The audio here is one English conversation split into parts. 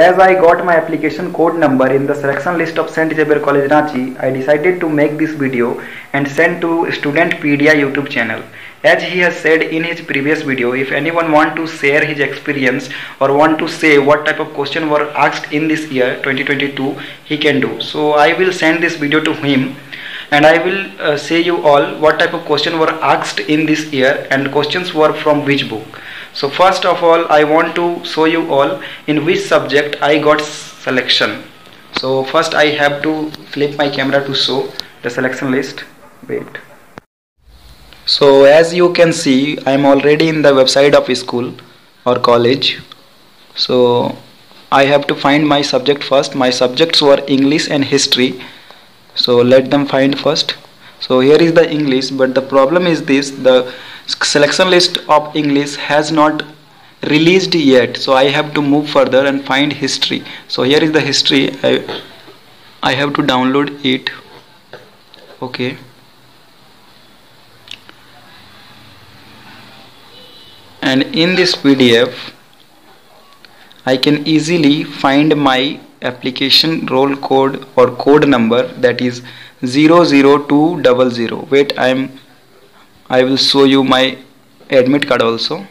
as I got my application code number in the selection list of St. Xavier College Ranchi, I decided to make this video and send to Studentpedia YouTube channel. As he has said in his previous video, if anyone want to share his experience or want to say what type of question were asked in this year 2022, he can do. So I will send this video to him and I will uh, say you all what type of question were asked in this year and questions were from which book. So first of all I want to show you all in which subject I got selection. So first I have to flip my camera to show the selection list. Wait. So as you can see I am already in the website of school or college. So I have to find my subject first. My subjects were English and history so let them find first so here is the English but the problem is this the selection list of English has not released yet so I have to move further and find history. So here is the history. I, I have to download it. Okay. And in this PDF I can easily find my application roll code or code number that is 00200 wait I am I will show you my admit card also.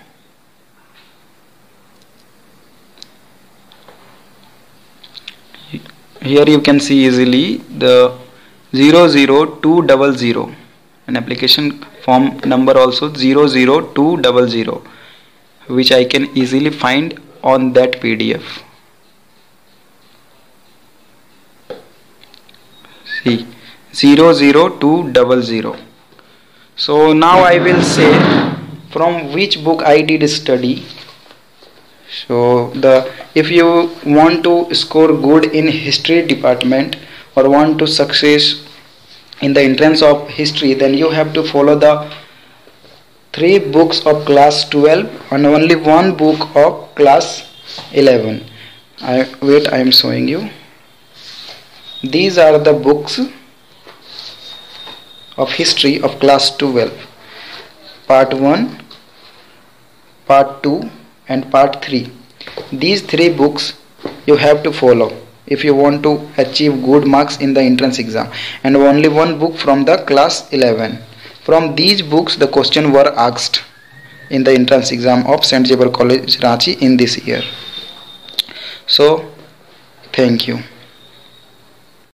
Here you can see easily the 00200 an application form number also 00200 which I can easily find on that PDF see 00200 so now I will say from which book I did study. So the if you want to score good in history department or want to success in the entrance of history then you have to follow the three books of class 12 and only one book of class 11 I wait I am showing you. These are the books of history of class 12 part 1 part 2 and part 3 these three books you have to follow if you want to achieve good marks in the entrance exam. And only one book from the class 11 from these books the question were asked in the entrance exam of St. Xavier College Ranchi in this year. So thank you